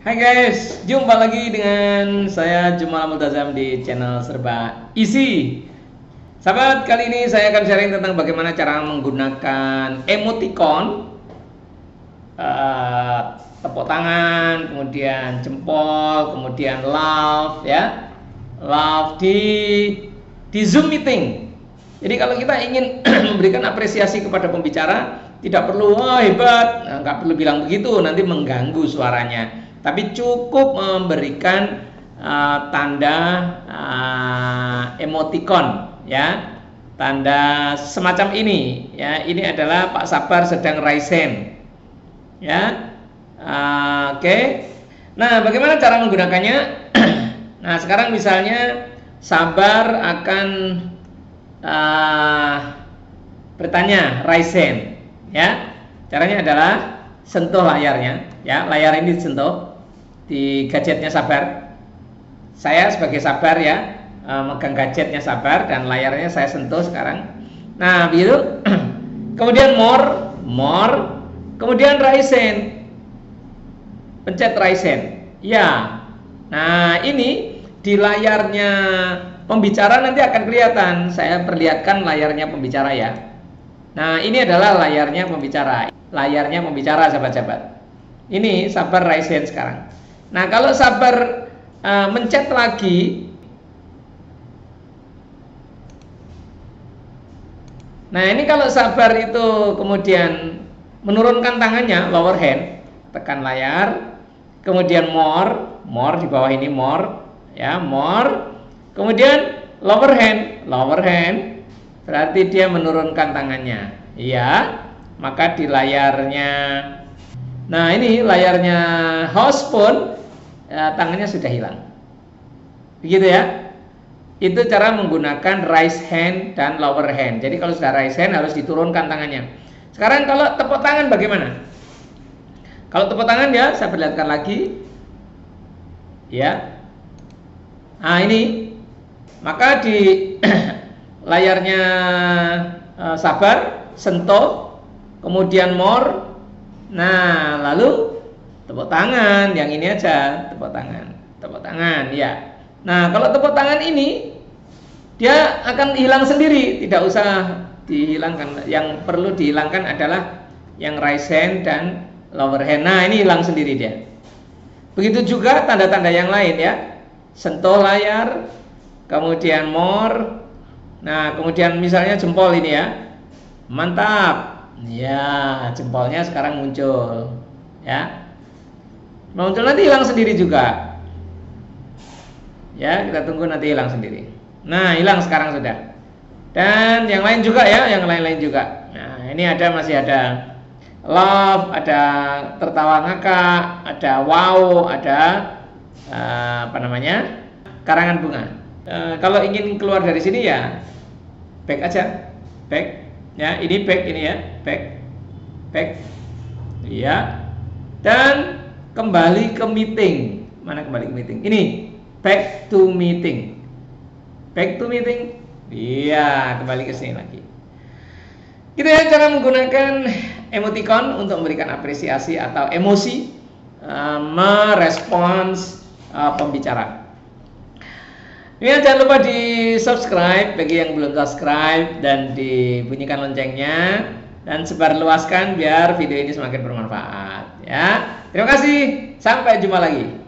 Hai guys, jumpa lagi dengan saya Jumal Multazam di channel Serba Isi. Sahabat, kali ini saya akan sharing tentang bagaimana cara menggunakan emoticon uh, tepuk tangan, kemudian jempol, kemudian love ya. Love di di Zoom meeting. Jadi kalau kita ingin memberikan apresiasi kepada pembicara, tidak perlu oh, hebat, nah, nggak perlu bilang begitu, nanti mengganggu suaranya tapi cukup memberikan uh, tanda uh, emoticon ya. Tanda semacam ini ya. Ini adalah Pak Sabar sedang raisen ya. Uh, oke. Okay. nah bagaimana cara menggunakannya? Nah sekarang misalnya Sabar akan uh, bertanya raisen ya. Caranya adalah sentuh layarnya ya. Layar ini disentuh di gadgetnya Sabar. Saya sebagai Sabar ya eh, megang gadgetnya Sabar dan layarnya saya sentuh sekarang. Nah, begitu. kemudian more, more, kemudian Ryzen. Pencet Ryzen. Ya. Nah, ini di layarnya pembicara nanti akan kelihatan. Saya perlihatkan layarnya pembicara ya. Nah, ini adalah layarnya pembicara. Layarnya pembicara sahabat-sahabat. Ini sabar Ryzen sekarang. Nah, kalau sabar uh, mencet lagi Nah, ini kalau sabar itu kemudian menurunkan tangannya lower hand, tekan layar, kemudian more, more di bawah ini more, ya, more. Kemudian lower hand, lower hand berarti dia menurunkan tangannya. Iya, maka di layarnya Nah, ini layarnya host pun ya, tangannya sudah hilang. Begitu ya. Itu cara menggunakan raise hand dan lower hand. Jadi kalau sudah raise hand harus diturunkan tangannya. Sekarang kalau tepuk tangan bagaimana? Kalau tepuk tangan ya saya perlihatkan lagi. Ya. Nah, ini maka di layarnya uh, sabar sentuh kemudian more nah lalu tepuk tangan yang ini aja. Tepuk tangan tepuk tangan ya. Nah kalau tepuk tangan ini dia akan hilang sendiri. Tidak usah dihilangkan. Yang perlu dihilangkan adalah yang right hand dan lower hand. Nah ini hilang sendiri dia. Begitu juga tanda-tanda yang lain ya. Sentuh layar kemudian more nah kemudian misalnya jempol ini ya. Mantap. Ya jempolnya sekarang muncul ya muncul nanti hilang sendiri juga. Ya kita tunggu nanti hilang sendiri. Nah hilang sekarang sudah. Dan yang lain juga ya yang lain-lain juga. Nah ini ada masih ada love ada tertawa ngakak ada wow ada uh, apa namanya karangan bunga. Uh, kalau ingin keluar dari sini ya back aja. Back. Ya ini back ini ya. Back. Back. Ya dan kembali ke meeting. Mana kembali ke meeting? Ini back to meeting. Back to meeting. Iya, kembali ke sini lagi. Kita ya cara menggunakan emoticon untuk memberikan apresiasi atau emosi uh, merespons uh, pembicara. Ya, jangan lupa di subscribe bagi yang belum subscribe dan dibunyikan loncengnya dan sebarluaskan biar video ini semakin bermanfaat ya. Terima kasih. Sampai jumpa lagi.